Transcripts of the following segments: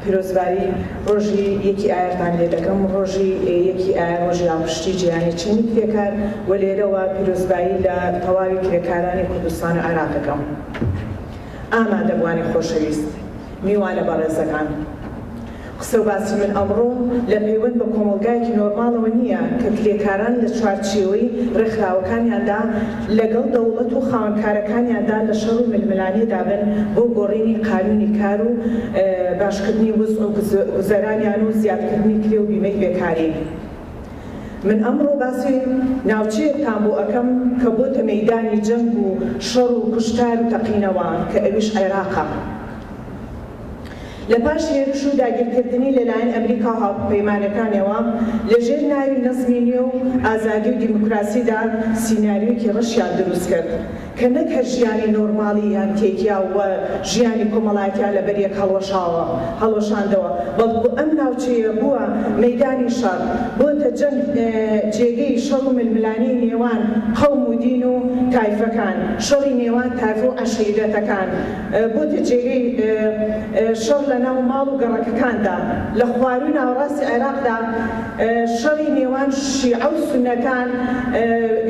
پیرۆزبایی ڕۆژی یەکی ئایارتان لێ دەکەم، ڕۆژی یەکی ئایار ڕۆژی هاوپشتی جیهانی چینی کرێکار و لێرەوە پیرۆزبایی لە تەواوی کرێکارانی کوردستان و عێراق دەکەم. ئامادەبووانی خۆشەویست، میوانە بەڕێزەکان، قسە و باسی من ئەمڕۆ لە پەیوەند بە کۆمەڵگایەکی نۆرماڵەوە نییە کە کرێکاران لە چوارچێوەی ڕێکخراوەکانیاندا، لەگەڵ دەوڵەت و خاوەنکارەکانیاندا لە شەڕ و ململانێدا بن بۆ گۆڕینی قانونی کار و باشکردنی وزع و گوزەرانیان و زیادکردنی کرێ و بیمەی بێکاری من ئەمڕۆ باسی ناوچەیەکتان بۆ ئەکەم کە بۆتە مەیدانی جەنگ و شەڕ و کوشتار و تەقینەوە کە ئەویش عێراقە. لە پاش هێرش و داگیرکردنی لەلایەن ئەمریکا و هاوپەیمانەکانیەوە لە ژێر ناوی نەزمی نوێ و ئازادی و دیموکراسیدا سیناریۆیەکی ڕەشیان دروست کرد کە نەک هەر ژیانی نۆرماڵی یان تێکیا و ژیانی کۆمەڵایەتیان لە بەریەک هەڵوەشاوە هەڵوەشاندەوە بەڵکو ئەم ناوچەیە بووە مەیدانی شەڕ بۆتە جەنگ جێگەی شەڕ و ململانێی نێوان قەوم و دین و تایفەکان شەڕی نێوان تایفە و عەشیرەتەکان بۆتە جێگەی شەڕ لە ناو ماڵ و گەڕەکەکاندا. لە خوارووی ناوەڕاستی عێراقدا شەڕی نێوان شیعە و سوننەکان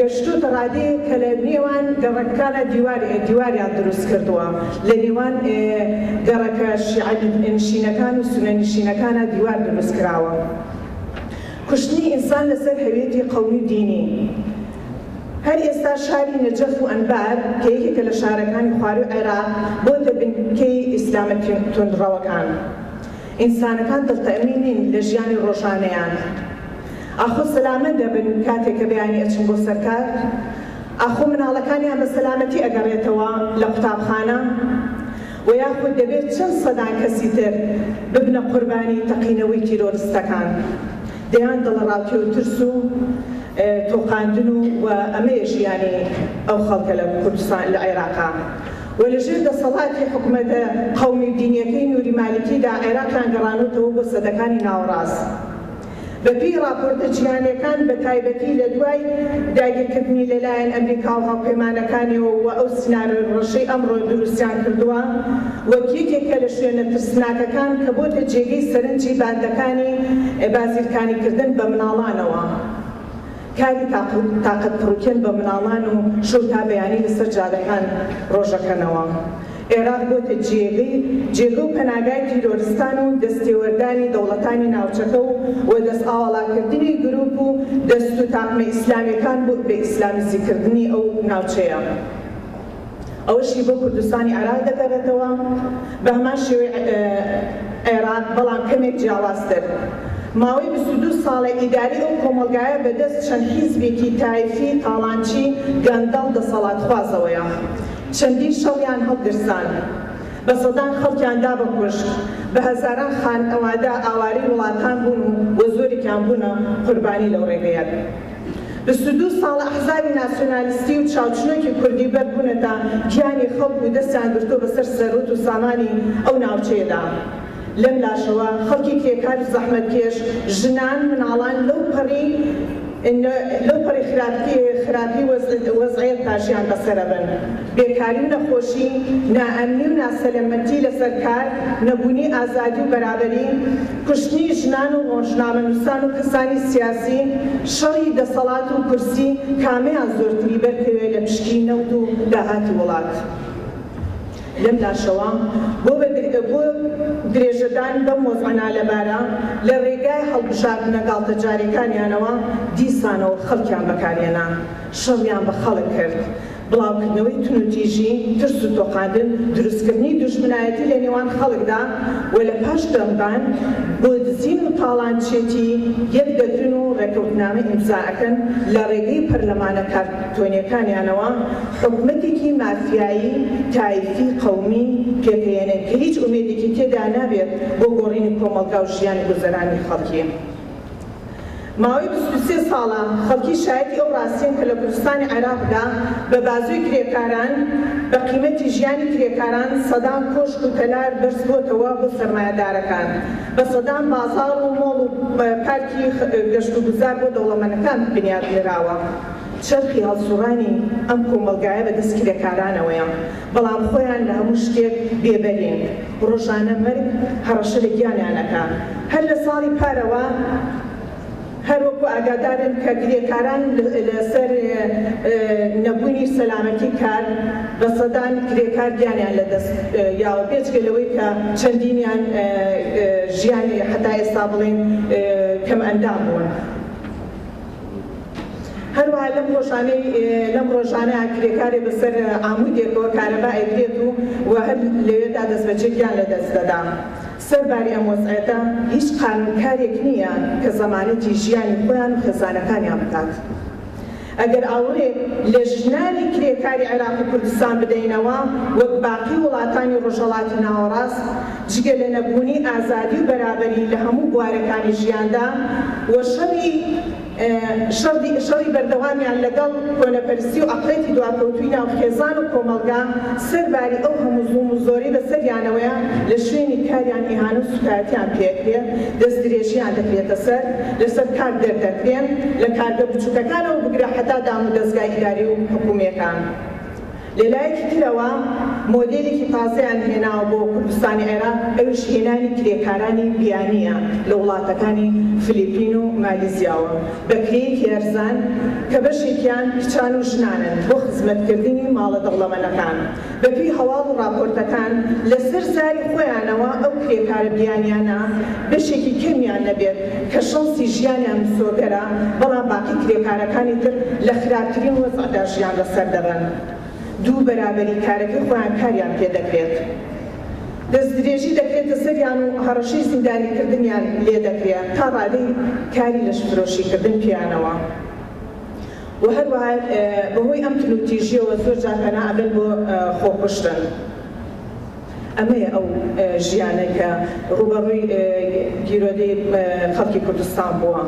گەشتووتە ڕادەیەک کە لە نێوان گەڕەکەکانا دیوار دیواریان دروست کردووە، لە نێوان گەڕەکە شیعەنشینەکان و سوننەنشینەکانا دیوار دروست کراوە. کوشتنی ئینسان لەسەر هەویەتی قەومی و دینی. هەر ئێستا شاری نەجەف و ئەنبار کە یەکێکە لە شارەکانی خوارووی عێراق بۆتە بنکەی ئیسلامە توندڕەوەکان. ئینسانەکان دڵتەمین نین لە ژیانی ڕۆژانەیان. ئاخۆ سەلامەت دەبن کاتێک کە بەیانی ئەچن بۆ سەر کار؟ ئاخۆ منداڵەکانیان بە سەلامەتی ئەگەڕێتەوە لە قوتابخانە؟ وە یاخود دەبێت چەند سەدان کەسی تر ببنە قوربانی تەقینەوەی تیرۆرستەکان؟ دەیان دڵەڕاوکێ و ترس و تۆقاندن و و ئەمەیە ژیانی ئەو خەڵکە لە کوردستان لە عێراقا و لە ژێر دەسەڵاتی حکومەتە قەومی و دینیەکەی نوری مالکیدا عێراقیان گەڕانۆتەوە بۆ سەدەکانی ناوەڕاست بە پێی ڕاپۆرتە جیهانیەکان بە تایبەتی لە دوای داگیرکردنی لە لایەن ئەمریکا و هاوپەیمانەکانیەوە و ئەو سینارۆی ڕەشەی ئەمڕۆ دروستیان کردوە وەک یەکێکە لە شوێنە ترسناکەکان کە بۆتە جێگەی سەرنجی باندەکانی بازیرکانیکردن بە مناڵانەوە کاری تاقەت پڕوکێن بە مناڵان و شەو تا بەیانی لەسەر جادەکان ڕۆژەکەنەوە ئێراق بۆتە جێگەی جێگە و پەناگای تیرۆرستان و دەست تێوەردانی دەوڵەتانی ناوچەکە و و دەست ئاوەڵاکردنی گروپ و دەست و تاقمە ئیسلامیەکان بئ ئیسلامیزیکردنی ئەو ناوچەیە. ئەوەشی بۆ کوردستانی عێراق دەگەڕێتەوە بەهەمان شێوەی عێراق بەڵام کەمێک جیاوازتر ماوەی بیست و دوو ساڵە ئیدارەی ئەو کۆمەڵگایە بەدەست چەند حیزبێکی تایفی تاڵانچی گەندەڵ دەسەڵاتخوازەوەیە چەندین شەڕیان هەڵگرسان بەسەدان خەڵکیان دا بە کوشت بەهەزاران خانەوادە ئاوارەی وڵاتان بوون و زۆرێکیان بوونە قوربانی لەو ڕێگەیە. بیست و دوو ساڵە ئەحزابی ناسیۆنالیستی و چاوچنۆکی کوردی بەر بوونەتە گیانی خەڵک و دەستیان گرتووە بەسەر سەروت و سامانی ئەو ناوچەیەدا. لەم لاشەوە خەڵکی کرێکار و زەحمەتکێش، ژنان، مناڵان لەو پەڕی لەو پەڕی خراپی خراپی وەزعیەتدا ژیان بەسەرەبن. بێکاری و نەخۆشی، نائەمنی و ناسەلەمەتی لەسەر کار، نەبوونی ئازادی و بەرابەری، کوشتنی ژنان و ڕۆژنامەنووسان و کەسانی سیاسی، شەڕی دەسەڵات و کورسی، کامەیان زۆرتری بەرکەوێ لە پشکی نەوت و داهاتی وڵات؟ لەم لاشەوە بۆ بە بۆ درێژەدان بەم وەزعە نالەبارە، لە ڕێگای هەڵبژاردنە گاڵتەجارێکانیانەوە، دیسانەوە خەڵکیان بەکارهێنا، شەڕیان بە خەڵک کرد، بڵاوکردنەوەی توندوتیژی، ترس و تۆقاندن، دروستکردنی دوژمنایەتی لە نێوان خەڵکدا و لە پاش دەنگدان بۆ دزین و تاڵانچێتی یەک دەگرن و ڕێکەوتنامە ئیمزا ئەکەن لە ڕێگەی پەرلەمانە کارتۆنیەکانیانەوە، حکومەتێکی مافیایی تایفی قەومی پێکەیەنن کە هیچ ئومێدێکی تێدا نابێت بۆ گۆڕینی کۆمەڵگا و ژیان و گوزەرانی خەڵکی. ماوەی بیست و سێ ساڵە خەڵکی شایەتی ئەو ڕاستیەن کە لە کوردستانی عێراقدا بە بازووی کرێکاران بە قیمەتی ژیانی کرێکاران سەدان کۆشک و تەلار بەرز بۆتەوە بۆ سەرمایەدارەکان بە سەدان بازاڕ و مۆڵ و پارکی گەشت و گوزار بۆ دەوڵەمەنەکان بنیات نراوە. چەرخی هەڵسوڕانی ئەم کۆمەڵگایە بە دەست کرێکارانەوەیە بەڵام خۆیان لە هەموو شتێک بێبەرین. ڕۆژانە مەرگ هەڕەشە لە گیانیان ئەکا هەر لە ساڵی پارەوە هەر وەکو ئاگادارن کە کرێکاران لە سەر نەبونی سەلامەتی کار بە سەدان کرێکار گیانیان لە دەست یاوە بێجگە لەوەی کە چەندینیان ژیانی حەتا ئێستا بڵێین کەم ئەندام بوون. هەروەها لەم ڕۆژانەی لەم ڕۆژانە کرێکارێ بەسەر عامووی دێتەوە کارەبا ئەیگرێت و و هەر لەوێدا دەستبەجێ گیان لەدەست دەدا. سەر باری ئەم وەزعیەتە هیچ قانوونکارێک نییە کە زەمانەتی ژیانی خۆیان و خێزانەکانیان بکات. ئەگەر ئاوڕێ لە ژنانی کرێکاری عێراق و کوردستان بدەینەوە وەک باقی وڵاتانی ڕۆژهەڵاتی ناوەڕاست جگە لە نەبوونی ئازادی و بەرابەری لە هەموو بوارەکانی ژیاندا و شەڕی شەڕی بەردەوامیان لەگەڵ کۆنەپەرستی و عەقڵێتی دواکەوتووی ناو خێزان و کۆمەڵگا سەر باری ئەو هەموو زوڵم و زۆرەی بەسەریانەوەیە لە شوێنی کاریان ئیهانە و سوکایەتیان پێکرێت دەست درێژیان دەکرێتە سەر لەسەر کار دەردەکرێن لە کارگە بچوکەکانەوە بگرە هەتا دامودەزگای ئیداری و حکومیەکان لەلایەکی ترەوە مۆدێلێکی تازەیان هێناوە بۆ کوردستانی عێراق، ئەویش هێنانی کرێکارانی بیانییە لە وڵاتەکانی فلیپین و مالیزیاوە بە کرێیەکی هەرزان، کە بەشێکیان کچان و ژنانن بۆ خزمەتکردنی ماڵە دەوڵەمەنەکان. بەپێی هەواڵ و ڕاپۆرتەکان، لەسەر زاری خۆیانەوە ئەو کرێکارە بیانییانە بەشێکی کەمیان نەبێت، کە شەنسی ژیانیان مسۆگەرە، بەڵام باقی کرێکارەکانی تر لە خراپترین وەزعدا ژیان بەسەر دەبەن، دوو بەرابەری کارەکەی خۆیان کاریان پێ دەکرێت، دەستدرێژی دەکرێتە سەریان و هەڕەشەی زیندانیکردنیان لێ دەکرێ تا ڕادەی کاری لەشفرۆشیکردن پێیانەوە و هەروەها بەهۆی ئەم تونوتیژییەوە زۆر جار پەنا ئەبەن بۆ خۆکوشتن. ئەمەیە ئەو ژیانەی کە ڕووبەڕووی گیرۆدەی خەڵکی کوردستان بووە.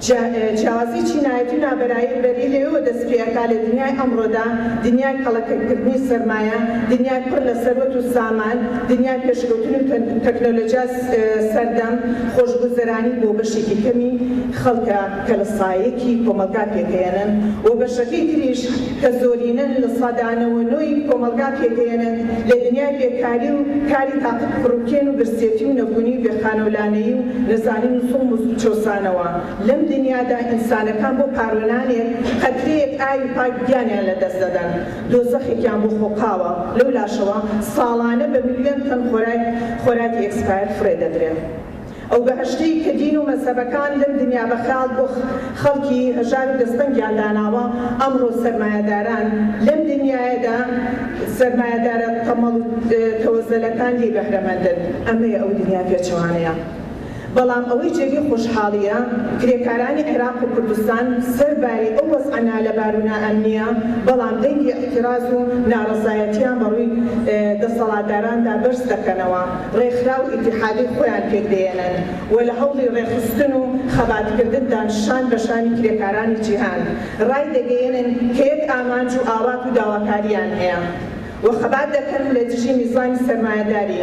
جیا جیاوازی چینایەتی و نابەرایی بەری لەوێوە دەست پێ ئەکا لە دنیای ئەمڕۆدا، دنیای کەڵەکە کردنی سەرمایە، دنیای پڕ لە سەروەت و سامان، دنیای پێشکەوتن و تە تەکنۆلۆجیا سەردەم خۆشگوزەرانی بۆ بەشێکی کەمی خەڵکە کە لە سایەکی کۆمەڵگا پێکەیەنن و بەشەکەی تریش کە زۆرینەن لە سەدا نەوە نۆی کۆمەڵگا پێکدێنن لە دنیای بێکاری و کاری تاقم فروکێن و برسێتی و نەبونی و بێ خانەو لانەیی و نەزانین و زوڵم و چەوسانەوە لەم دنیادا ئینسانەکان بۆ پاروەنانێک قەترەیەک ئاوی پاک گیانیان لە دەست دەدەن دۆزەخێکیان بۆ خۆقاوە لەولاشەوە ساڵانە بە ملیۆن تەن خۆراک خۆراکی ئێکسپایەر فڕێ دەدرێ. ئەو بەهەشتەی کە دین و مەزهەبەکان لەم دنیا بە خەیاڵ بۆ خەڵکی هەژار و دەستەنگیان داناوە، ئەمڕۆ سەرمایەداران لەم دنیایەدا سەرمایەدارە تەمەڵ و تەوەزەلەکان لێی بەهرەمەندن. ئەمەیە ئەو دنیا پێچەوانەیە. بەڵام ئەوەی جێگەی خۆشحاڵییە، کرێکارانی عێراق و کوردستان سەر باری ئەو وەزعە نالەبار و نائەمنییە، بەڵام دەنگی ئیعتیراز و ناڕەزایەتییان بە ڕووی دەسەڵاتداراندا بەرز دەکەنەوە. ڕێکخراو و ئیتیحادی خۆیان پێک دەیەنن و لە هەوڵی ڕێکخستن و خەباتکردندان شان بە شانی کرێکارانی جیهان ڕای دەگەیەنن کە یەک ئامانج و ئاوات و داواکارییان هەیە و خەبات دەکەن لە دژی نیزامی سەرمایەداری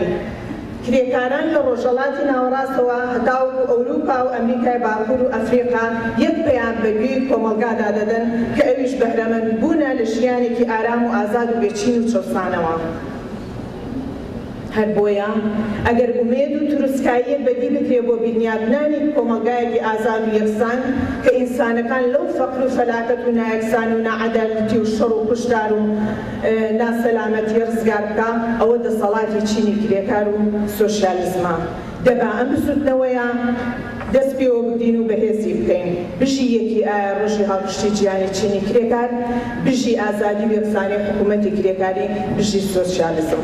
کرێکاران لە ڕۆژەڵاتی ناوەڕاستەوە هەتاوەکو ئەوروپا و ئەمریکای باکور و ئەفریقا یەک پەیام بە گوێی کۆمەڵگادا دەدەن کە ئەویش بەهرەمەند بوونە لە ژیانێکی ئارام و ئازاد و بێ چین و چەوسانەوە. هەر بۆیە ئەگەر ئومێد و تروسکاییەک بەدی بکرێ بۆ بینیادنانی کۆمەڵگایەکی ئازاد و یەکسان کە ئینسانەکان لەو فەقر و فەلاکەت و نایەکسان و ناعەدالتی و شەڕ و کوشتار و ناسەلامەتیە ڕزگار بکا ئەوە دەسەڵاتی چینی کرێکار و سۆشیالیزمە. دەبا ئەم بزوتنەوەیە دەست پێوە بگرین و بەهێزی بکەین. بژی یەکی ئایا ڕۆژی هاوپشتی جیهانی چینی کرێکار بژی ئازادی و یەکسانی حکومەتی کرێکاری بژی سۆسیالزم.